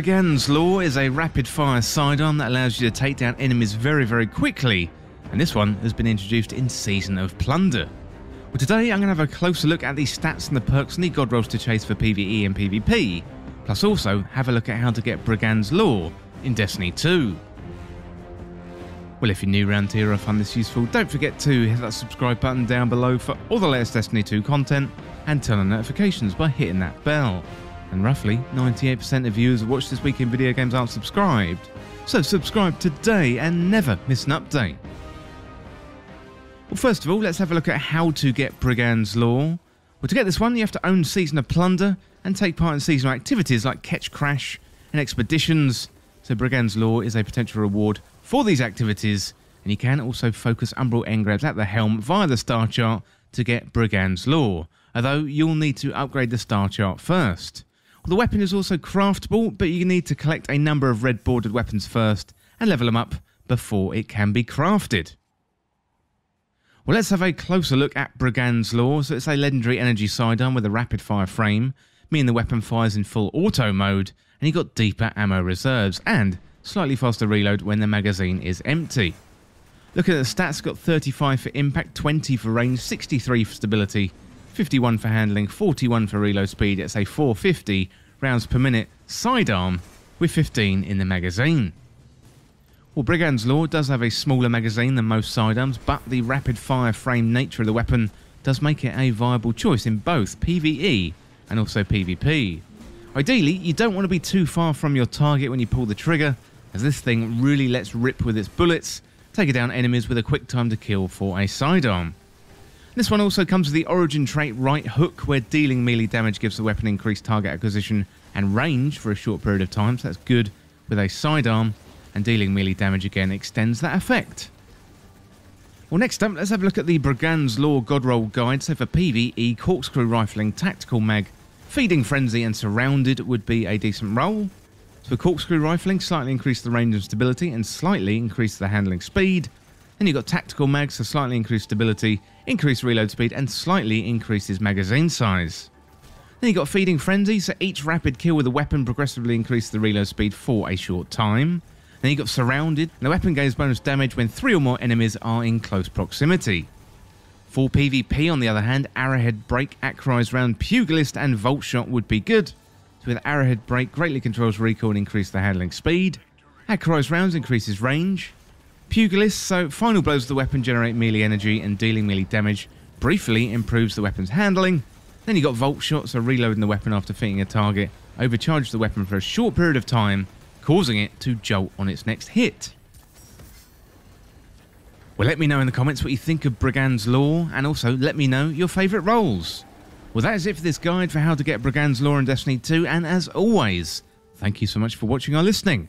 Brigand's Law is a rapid fire sidearm that allows you to take down enemies very, very quickly, and this one has been introduced in Season of Plunder. Well, today I'm going to have a closer look at the stats and the perks and the god rolls to chase for PvE and PvP, plus also have a look at how to get Brigand's Law in Destiny 2. Well, if you're new around here or find this useful, don't forget to hit that subscribe button down below for all the latest Destiny 2 content and turn on notifications by hitting that bell. And roughly 98% of viewers who watch this week in video games aren't subscribed, so subscribe today and never miss an update. Well, first of all, let's have a look at how to get Brigand's Law. Well, to get this one, you have to own Season of Plunder and take part in seasonal activities like Ketchcrash and Expeditions. So, Brigand's Law is a potential reward for these activities, and you can also focus Umbral Engrams at the helm via the star chart to get Brigand's Law, although you'll need to upgrade the star chart first. The weapon is also craftable, but you need to collect a number of red bordered weapons first and level them up before it can be crafted. Well, let's have a closer look at Brigand's Law. So it's a legendary energy sidearm with a rapid fire frame, meaning the weapon fires in full auto mode, and you got deeper ammo reserves and slightly faster reload when the magazine is empty. Looking at the stats, got 35 for impact, 20 for range, 63 for stability, 51 for handling, 41 for reload speed. It's a 450 rounds per minute sidearm with 15 in the magazine. Well, Brigand's Law does have a smaller magazine than most sidearms, but the rapid fire frame nature of the weapon does make it a viable choice in both PvE and also PvP. Ideally, you don't want to be too far from your target when you pull the trigger, as this thing really lets rip with its bullets, taking down enemies with a quick time to kill for a sidearm. This one also comes with the origin trait Right Hook, where dealing melee damage gives the weapon increased target acquisition and range for a short period of time, so that's good with a sidearm and dealing melee damage again extends that effect. Well, next up, let's have a look at the Brigand's Law Godroll Guide. So for PvE, Corkscrew Rifling, Tactical Mag, Feeding Frenzy and Surrounded would be a decent roll. So for Corkscrew Rifling, slightly increase the range and stability and slightly increase the handling speed. Then you've got Tactical mags for slightly increased stability, increased reload speed and slightly increases magazine size. Then you've got Feeding Frenzy, so each rapid kill with a weapon progressively increases the reload speed for a short time. Then you've got surrounded, and the weapon gains bonus damage when three or more enemies are in close proximity. For PvP, on the other hand, Arrowhead Break, Accurized Round, Pugilist, and Volt Shot would be good. So with Arrowhead Break, greatly controls recoil and increases the handling speed. Accurized Rounds increases range. Pugilist, so final blows of the weapon generate melee energy and dealing melee damage briefly improves the weapon's handling. Then you got Volt Shot, so reloading the weapon after hitting a target, overcharge the weapon for a short period of time causing it to jolt on its next hit. Well, let me know in the comments what you think of Brigand's Law, and also let me know your favourite rolls. Well, that is it for this guide for how to get Brigand's Law in Destiny 2, and as always, thank you so much for watching or listening.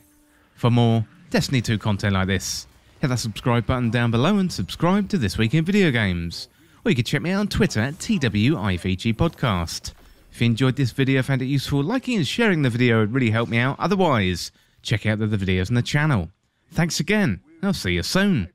For more Destiny 2 content like this, hit that subscribe button down below and subscribe to This Week in Video Games. Or you can check me out on Twitter at TWIVG Podcast. If you enjoyed this video, found it useful, liking and sharing the video would really help me out. Otherwise, check out the other videos on the channel. Thanks again, and I'll see you soon.